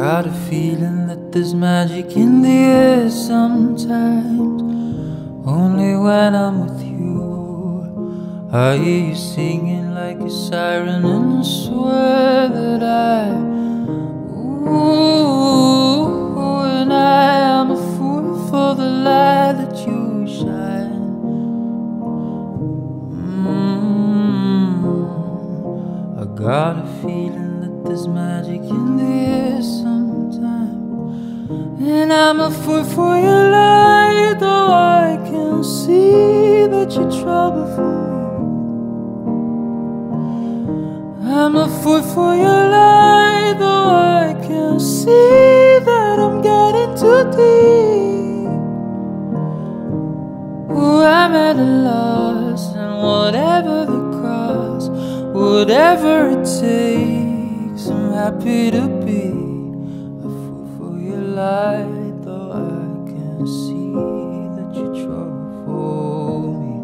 feeling that there's magic in the air sometimes. Only when I'm with you, I hear you singing like a siren, and I swear that I, ooh, and I am a fool for the light that you shine. Mm, I got a feeling that there's magic in the air sometimes. And I'm a fool for your light, though I can see that you're trouble for me. I'm a fool for your light, though I can see that I'm getting too deep. Oh, I'm at a loss, and whatever the cost, whatever it takes, happy to be a fool for your light, though I can see that you're trouble for me.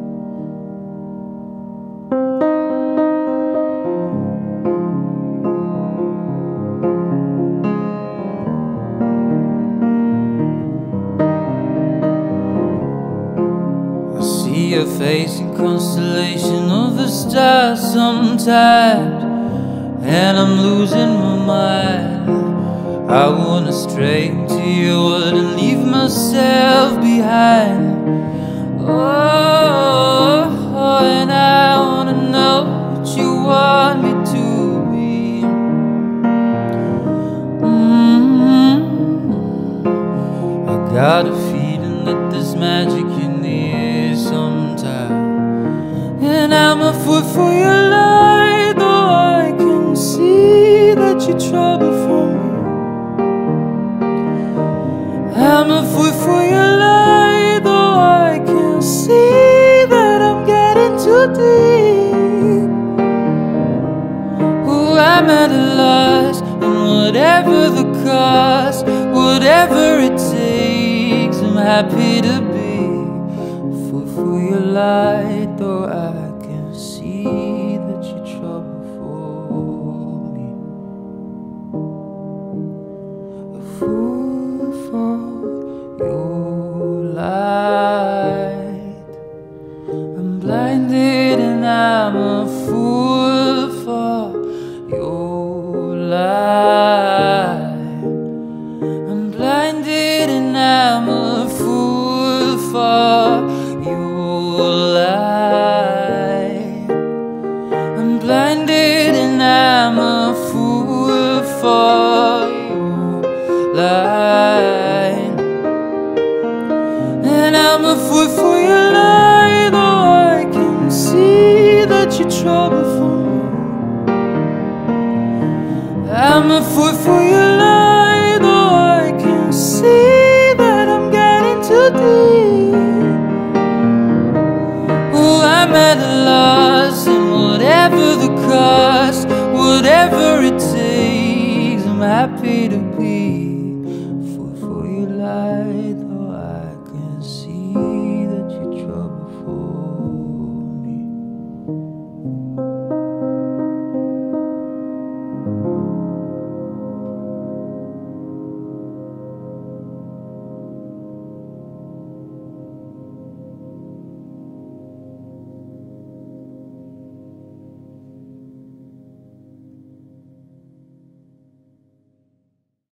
I see your face in constellation of the stars sometimes, and I'm losing my mind. I wanna stray to you and leave myself behind. Oh, and I wanna know what you want me to be. Mm-hmm. I got a feeling that there's magic in the air sometime. And I'm a fool for your trouble for me. I'm a fool for your light, though I can see that I'm getting too deep. Oh, I'm at a loss, and whatever the cost, whatever it takes, I'm happy to be fool for your light, though I I'm a fool for your light, though I can see that you're trouble for me. I'm a fool for your light, though I can see that I'm getting too deep. Oh, I'm at a loss, and whatever the cost, whatever it takes, I'm happy to